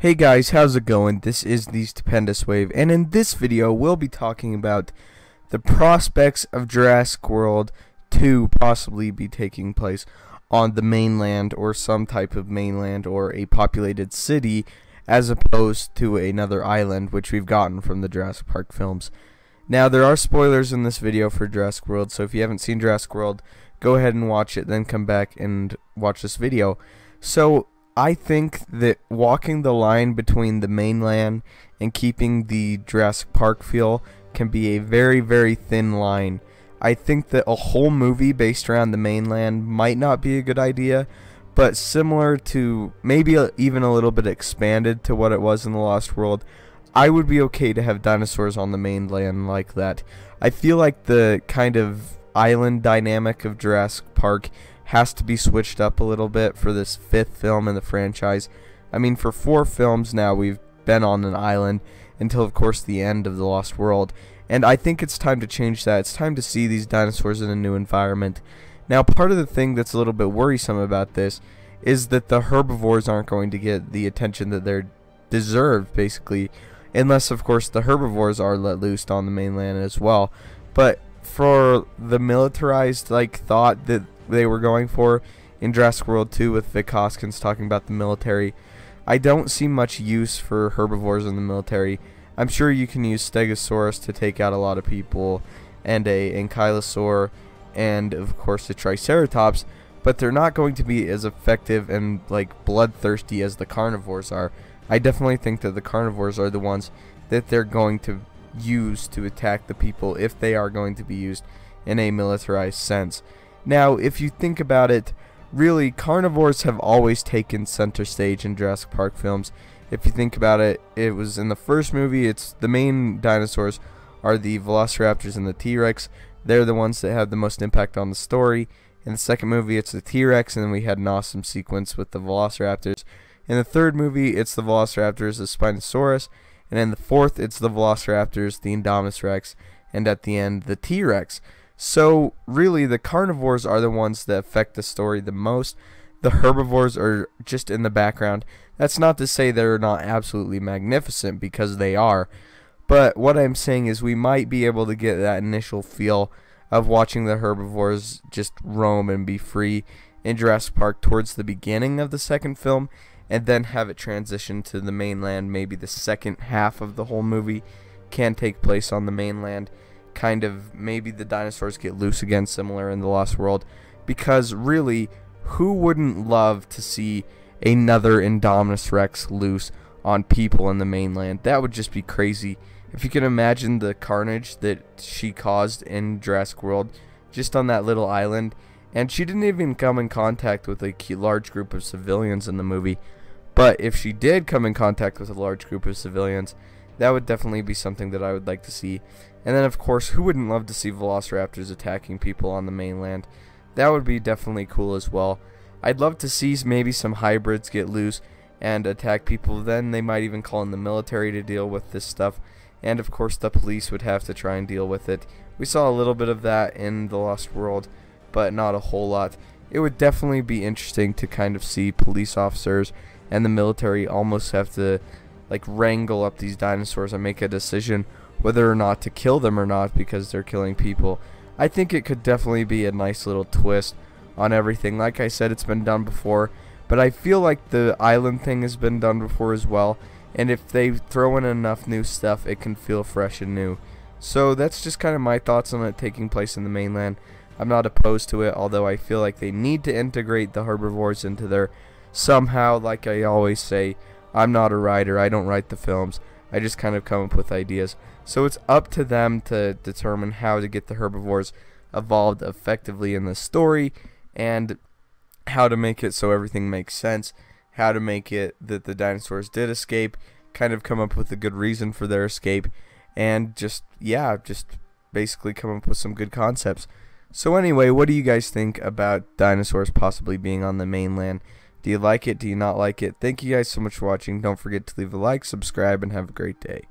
Hey guys, how's it going? This is the Stupendous Wave, and in this video, we'll be talking about the prospects of Jurassic World 2 possibly be taking place on the mainland or some type of mainland or a populated city as opposed to another island, which we've gotten from the Jurassic Park films. Now, there are spoilers in this video for Jurassic World, so if you haven't seen Jurassic World, go ahead and watch it, then come back and watch this video. So, I think that walking the line between the mainland and keeping the Jurassic Park feel can be a very, very thin line. I think that a whole movie based around the mainland might not be a good idea, but similar to maybe even a little bit expanded to what it was in The Lost World, I would be okay to have dinosaurs on the mainland like that. I feel like the kind of island dynamic of Jurassic Park has to be switched up a little bit for this fifth film in the franchise. I mean, for four films now, we've been on an island until, of course, the end of The Lost World. And I think it's time to change that. It's time to see these dinosaurs in a new environment. Now, part of the thing that's a little bit worrisome about this is that the herbivores aren't going to get the attention that they're deserved, basically, unless, of course, the herbivores are let loose on the mainland as well. But for the militarized like thought that they were going for in Jurassic World 2 with Vic Hoskins talking about the military. I don't see much use for herbivores in the military. I'm sure you can use Stegosaurus to take out a lot of people and a Ankylosaur and of course the Triceratops, but they're not going to be as effective and like bloodthirsty as the carnivores are. I definitely think that the carnivores are the ones that they're going to use to attack the people if they are going to be used in a militarized sense. Now, if you think about it, really, carnivores have always taken center stage in Jurassic Park films. If you think about it, it was in the first movie, it's the main dinosaurs are the Velociraptors and the T-Rex. They're the ones that have the most impact on the story. In the second movie, it's the T-Rex, and then we had an awesome sequence with the Velociraptors. In the third movie, it's the Velociraptors, the Spinosaurus, and in the fourth, it's the Velociraptors, the Indominus Rex, and at the end, the T-Rex. So really, the carnivores are the ones that affect the story the most. The herbivores are just in the background. That's not to say they're not absolutely magnificent because they are. But what I'm saying is we might be able to get that initial feel of watching the herbivores just roam and be free in Jurassic Park towards the beginning of the second film and then have it transition to the mainland. Maybe the second half of the whole movie can take place on the mainland kind of maybe the dinosaurs get loose again, similar in the Lost World, because really, who wouldn't love to see another Indominus Rex loose on people in the mainland? That would just be crazy. If you can imagine the carnage that she caused in Jurassic World, just on that little island, and she didn't even come in contact with a large group of civilians in the movie. But if she did come in contact with a large group of civilians, that would definitely be something that I would like to see. And then, of course, who wouldn't love to see velociraptors attacking people on the mainland? That would be definitely cool as well. I'd love to see maybe some hybrids get loose and attack people. Then they might even call in the military to deal with this stuff. And of course, the police would have to try and deal with it. We saw a little bit of that in The Lost World, but not a whole lot. It would definitely be interesting to kind of see police officers and the military almost have to like wrangle up these dinosaurs and make a decision whether or not to kill them or not because they're killing people. I think it could definitely be a nice little twist on everything. Like I said, it's been done before, but I feel like the island thing has been done before as well. And if they throw in enough new stuff, it can feel fresh and new. So that's just kind of my thoughts on it taking place in the mainland. I'm not opposed to it, although I feel like they need to integrate the herbivores into there somehow. Like I always say, I'm not a writer. I don't write the films. I just kind of come up with ideas. So it's up to them to determine how to get the herbivores evolved effectively in the story and how to make it so everything makes sense, how to make it that the dinosaurs did escape, kind of come up with a good reason for their escape, and just, yeah, just basically come up with some good concepts. So anyway, what do you guys think about dinosaurs possibly being on the mainland? Do you like it? Do you not like it? Thank you guys so much for watching. Don't forget to leave a like, subscribe, and have a great day.